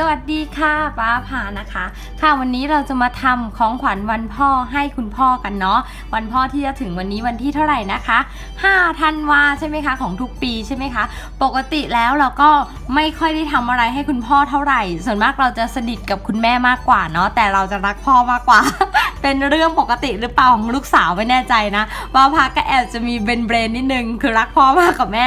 สวัสดีค่ะป้าพานะคะ ค่ะวันนี้เราจะมาทำของขวัญวันพ่อให้คุณพ่อกันเนาะวันพ่อที่จะถึงวันนี้วันที่เท่าไหร่นะคะ5ธันวาใช่ไหมคะของทุกปีใช่ไหมคะ ปกติแล้วเราก็ไม่ค่อยได้ทำอะไรให้คุณพ่อเท่าไหร่ ส่วนมากเราจะสนิทกับคุณแม่มากกว่าเนาะแต่เราจะรักพ่อมากกว่า เป็นเรื่องปกติหรือเปล่าของลูกสาวไม่แน่ใจนะป้าพาก็แอบจะมีเบนเบรนนิดนึงคือรักพ่อมากกว่าแม่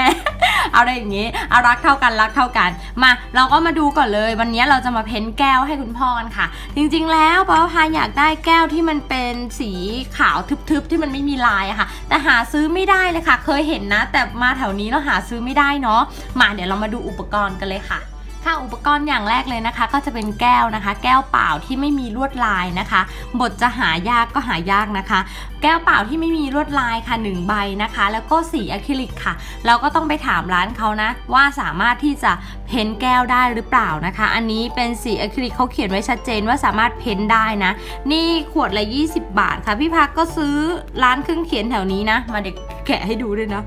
อะไรอย่างนี้เอารักเท่ากันรักเท่ากัน มาเราก็มาดูก่อนเลย วันนี้เราจะมาเพ้นแก้วให้คุณพ่อกันค่ะ จริงๆ แล้วป้าพาอยากได้แก้วที่มันเป็นสีขาวทึบๆที่มันไม่มีลายอะค่ะ แต่หาซื้อไม่ได้เลยค่ะ เคยเห็นนะ แต่มาแถวนี้เราหาซื้อไม่ได้เนาะมาเดี๋ยวเรามาดูอุปกรณ์กันเลยค่ะ ค่ะอุปกรณ์อย่างแรกเลยนะคะ ก็จะเป็นแก้วนะคะ แก้วเปล่าที่ไม่มีลวดลายนะคะ บทจะหายากก็หายากนะคะ แก้วเปล่าที่ไม่มีลวดลายค่ะ 1 ใบนะคะ แล้วก็สีอะคริลิกค่ะ เราก็ต้องไปถามร้านเขานะ ว่าสามารถที่จะเพ้นแก้วได้หรือเปล่านะคะ อันนี้เป็นสีอะคริลิกเขาเขียนไว้ชัดเจนว่าสามารถเพ้นได้นะ นี่ขวดละ 20 บาทค่ะพี่พักก็ซื้อร้านเครื่องเขียนแถวนี้นะ มาเด็กแกะให้ดูด้วยนะ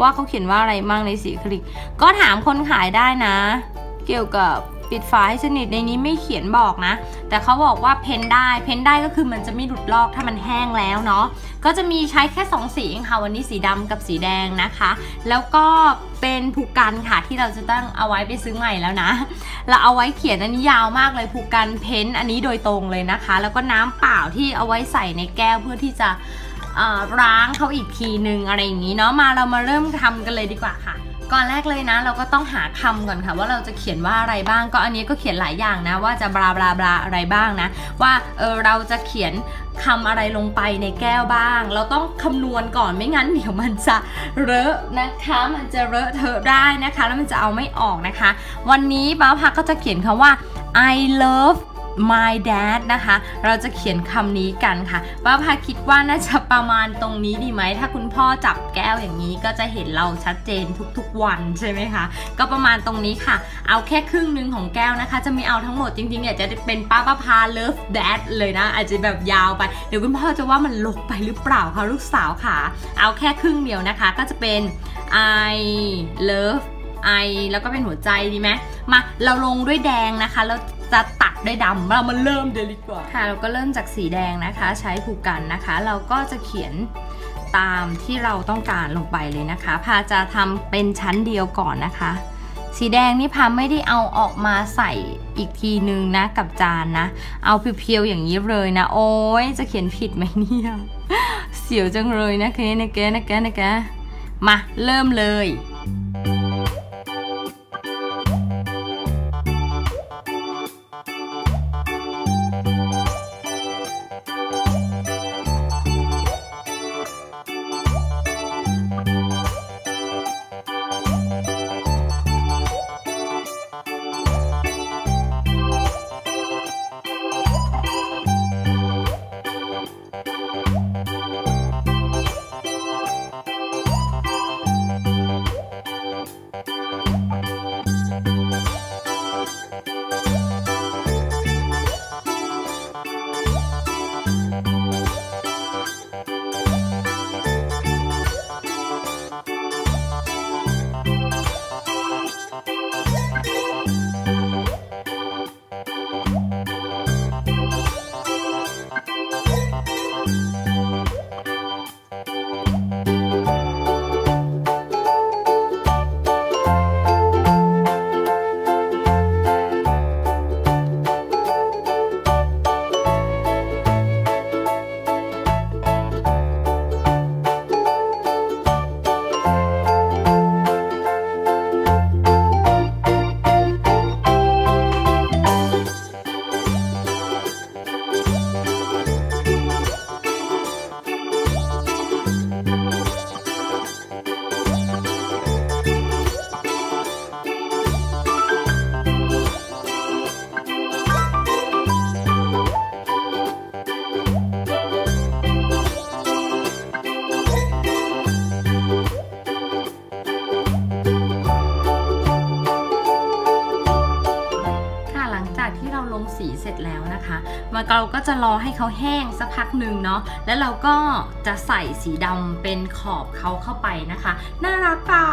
ว่าเขาเขียนว่าอะไรมั่งในสีอะคริลิก ก็ถามคนขายได้นะ เกี่ยวกับปิดฝาให้สนิทในนี้ไม่เขียนบอกนะ แต่เขาบอกว่าเพ้นได้เพ้นได้ก็คือมันจะไม่หลุดลอกถ้ามันแห้งแล้วเนาะก็จะมีใช้แค่ 2 สีเองค่ะวันนี้สีดำกับสีแดงนะคะ แล้วก็เป็นผูกกันค่ะที่เราจะต้องเอาไว้ไปซื้อใหม่แล้วนะ เราเอาไว้เขียนอันนี้ยาวมากเลยผูกกันเพ้นอันนี้โดยตรงเลยนะคะ แล้วก็น้ำเปล่าที่เอาไว้ใส่ในแก้วเพื่อที่จะล้างเขาอีกทีนึงอะไรอย่างนี้เนาะมาเรามาเริ่มทำกันเลยดีกว่าค่ะ ก่อนแรกเลยนะ เราก็ต้องหาคำก่อนค่ะ ว่าเราจะเขียนว่าอะไรบ้าง ก็อันนี้ก็เขียนหลายอย่างนะ ว่าจะบลาบลาบลาอะไรบ้างนะ ว่าเออเราจะเขียนคำอะไรลงไปในแก้วบ้าง เราต้องคำนวณก่อนไม่งั้นเดี๋ยวมันจะเลอะนะคะ มันจะเลอะเทอะได้นะคะ แล้วมันจะเอาไม่ออกนะคะ วันนี้ป้าพักก็จะเขียนคำว่า I love my dad นะคะ เราจะเขียนคำนี้กันค่ะป้าพาคิดว่าน่าจะประมาณตรงนี้ดีไหม ถ้าคุณพ่อจับแก้วอย่างนี้ก็จะเห็นเราชัดเจนทุกๆวันใช่ไหมคะ ก็ประมาณตรงนี้ค่ะ เอาแค่ครึ่งหนึ่งของแก้วนะคะ จะม่เอาทั้งหมดจริงๆเนี่ยจะเป็นป้าป้าพา love dad เลยนะ อาจจะแบบยาวไป เดี๋ยวคุณพ่อจะว่ามันลกไปหรือเปล่าคะลูกสาวค่ะ เอาแค่ครึ่งเดียวนะคะ ก็จะเป็น I love I แล้วก็เป็นหัวใจดีไหมมาเราลงด้วยแดงนะคะแล้วจะตัด ด้วยดำเรามาเริ่มเดลิกว่าค่ะ เราก็เริ่มจากสีแดงนะคะ ใช้ผูกกันนะคะ เราก็จะเขียนตามที่เราต้องการลงไปเลยนะคะ พาจะทำเป็นชั้นเดียวก่อนนะคะ สีแดงนี่พาไม่ได้เอาออกมาใส่อีกทีนึงนะกับจานนะ เอาเพียวๆอย่างนี้เลยนะ โอ้ยจะเขียนผิดไหมเนี่ยเสียวจังเลยนะแกนะแกนะแกนะแกมาเริ่มเลย มันเราก็จะรอให้เขาแห้งสักพักหนึ่งเนาะแล้วเราก็จะใส่สีดำเป็นขอบเขาเข้าไปนะคะ น่ารักอะ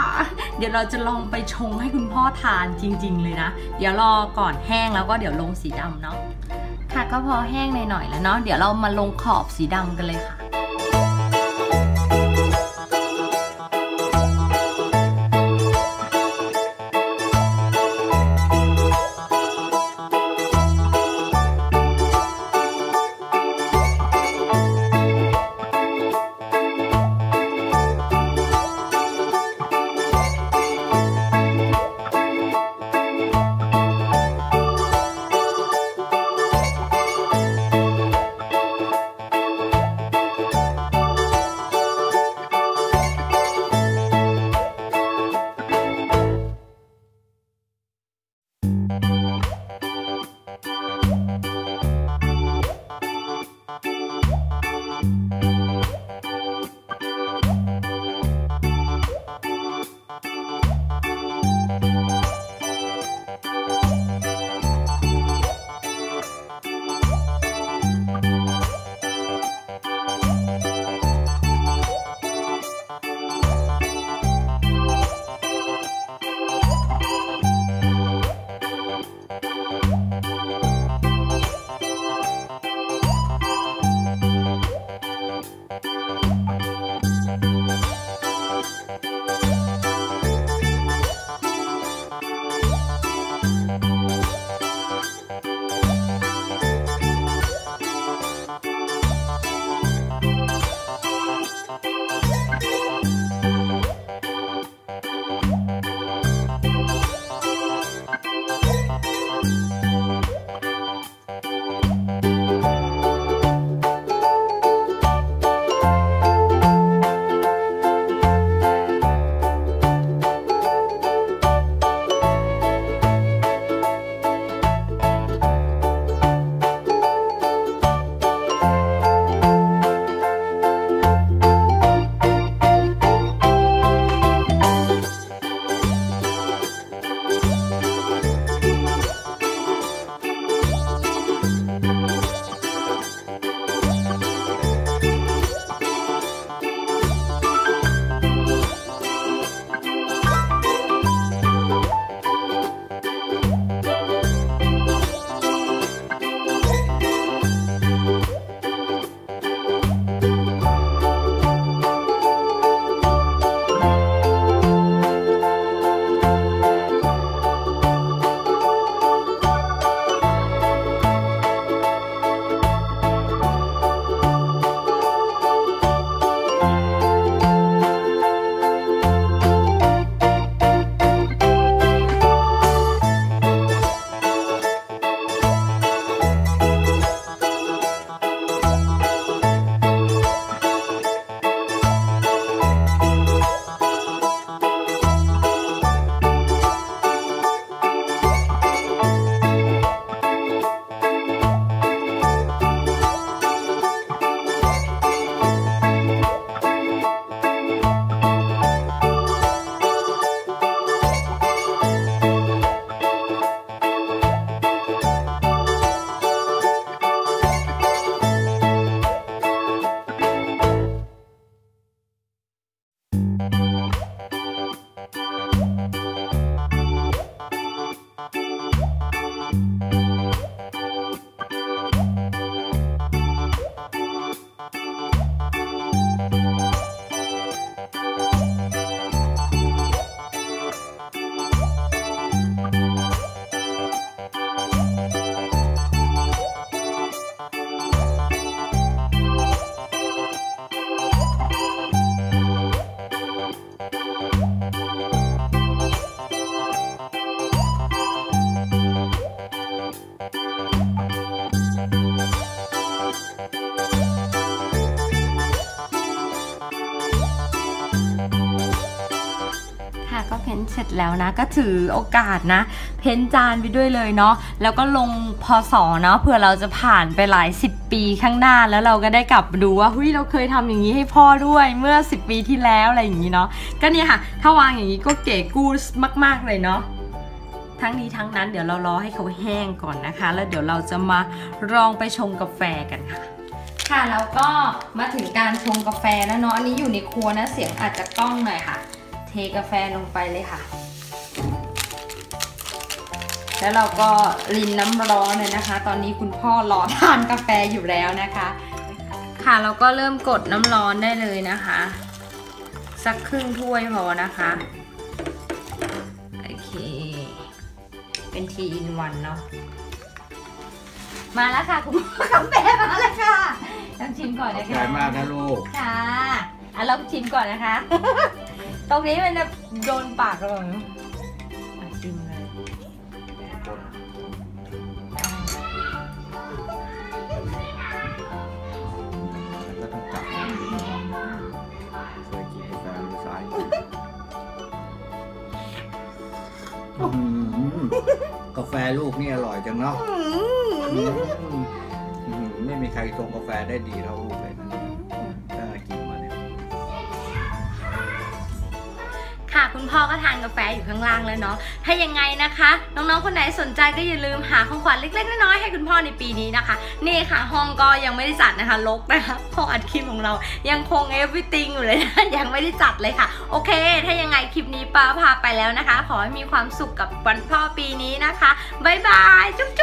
เดี๋ยวเราจะลองไปชงให้คุณพ่อทานจริง ๆ เลยนะ เดี๋ยวรอก่อนแห้งแล้วก็เดี๋ยวลงสีดำเนาะค่ะก็พอแห้งหน่อยๆแล้วเนาะเดี๋ยวเรามาลงขอบสีดำกันเลยค่ะ ก็เพ้นเสร็จแล้วนะ ก็ถือโอกาสนะ เพ้นจานไปด้วยเลยเนาะแล้วก็ลงพอสอเนาะเผื่อเราจะผ่านไปหลายสิบปีข้างหน้าแล้วเราก็ได้กลับดูว่าเฮ้ยเราเคยทำอย่างนี้ให้พ่อด้วยเมื่อ 10 ปีที่แล้วอะไรอย่างนี้เนาะก็เนี่ยค่ะ ถ้าวางอย่างนี้ก็เก๋กูสมาก ๆเลยเนาะทั้งนี้ทั้งนั้นเดี๋ยวเรารอให้เขาแห้งก่อนนะคะ แล้วเดี๋ยวเราจะมาลองไปชงกาแฟกันค่ะค่ะแล้วก็มาถึงการชงกาแฟแล้วเนาะอันนี้อยู่ในครัวนะเสียงอาจจะกล้องหน่อยค่ะ เทกาแฟลงไปเลยค่ะ แล้วเราก็รินน้ำร้อนเลยนะคะ ตอนนี้คุณพ่อรอทานกาแฟอยู่แล้วนะคะ ค่ะเราก็เริ่มกดน้ำร้อนได้เลยนะคะ สักครึ่งถ้วยพอนะคะโอเค เป็นทีอินวันเนาะมาแล้วค่ะคุณพ่อกาแฟมาแล้วค่ะต้องชิมก่อนขอบนะใจคะมากนะลูกค่ะอะเราชิมก่อนนะคะ ตรงนี้มันจะโดนปากเราหน่อยอะชิมเลยอะก็ต้องจับเคยกินกาแฟมือซ้ายอื้อหือกาแฟลูกนี่อร่อยจังเนาะอื้อหือไม่มีใครชงกาแฟได้ดีเท่าลูก ค่ะคุณพ่อก็ทานกาแฟอยู่ข้างล่างแล้วเนาะถ้ายังไงนะคะ น้องๆคนไหนสนใจก็อย่าลืมหาของขวัญเล็กๆน้อยๆให้คุณพ่อในปีนี้นะคะ นี่ค่ะห้องก็ยังไม่ได้จัดนะคะลกนะคะห้องอัดคลิปของเรายังคง everything อยู่เลยนะยังไม่ได้จัดเลยค่ะ โอเค ถ้ายังไงคลิปนี้ป้าพาไปแล้วนะคะ ขอให้มีความสุขกับวันพ่อปีนี้นะคะบ๊ายบายจุ๊บ